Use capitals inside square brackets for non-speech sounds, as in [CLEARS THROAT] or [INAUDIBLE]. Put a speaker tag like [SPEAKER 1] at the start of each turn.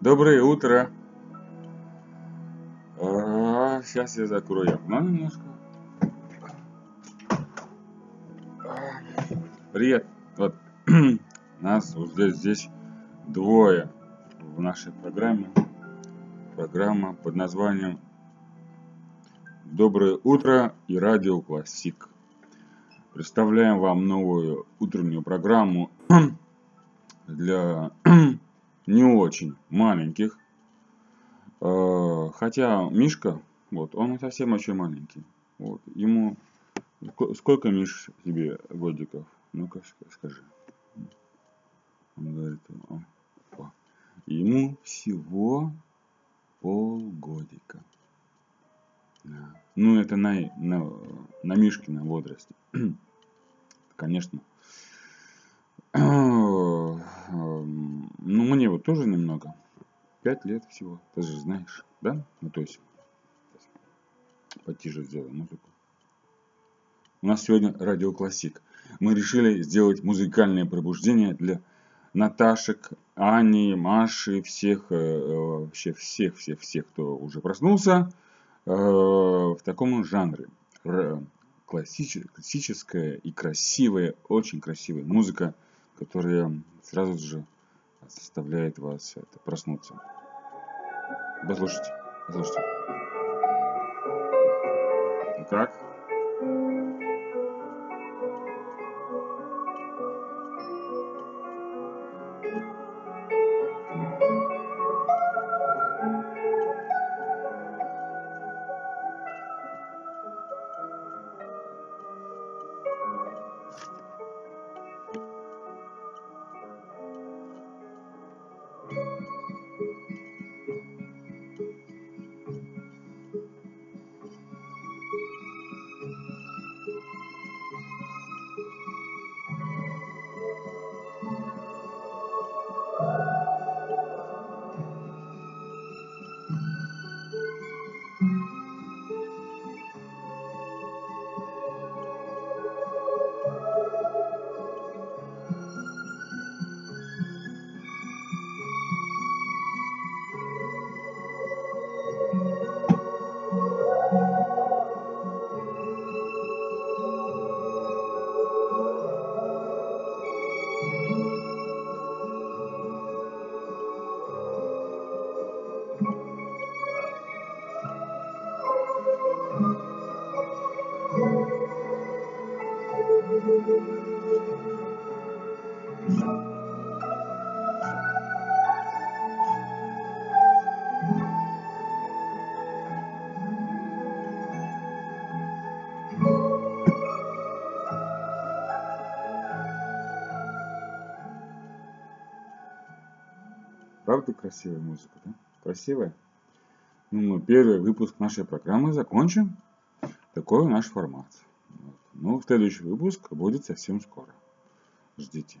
[SPEAKER 1] Доброе утро. А, сейчас я закрою окно немножко. Привет. Вот [CLEARS THROAT] нас уже здесь двое в нашей программе. Программа под названием Доброе утро и радио Классик. Представляем вам новую утреннюю программу [CLEARS THROAT] для не очень маленьких. Э, хотя Мишка, вот, он совсем еще маленький. Вот, ему... Сколько, Миш, тебе годиков? Ну-ка, скажи. Он говорит, о, о. ему всего полгодика. Да. Ну, это на, на, на Мишкином возрасте. [CLEARS THROAT] Конечно. Ну, мне вот тоже немного. Пять лет всего. Ты же знаешь, да? Ну, то есть, потише сделай музыку. У нас сегодня радио классик. Мы решили сделать музыкальное пробуждение для Наташек, Ани, Маши, всех, э, вообще всех, всех, всех, кто уже проснулся э, в таком жанре. Классическая и красивая, очень красивая музыка, которая сразу же заставляет вас это, проснуться. Послушайте, послушайте. Ну как? Правда красивая музыка, да? Красивая? Ну, мы первый выпуск нашей программы закончим. Такой наш формат. Вот. Ну, следующий выпуск будет совсем скоро. Ждите.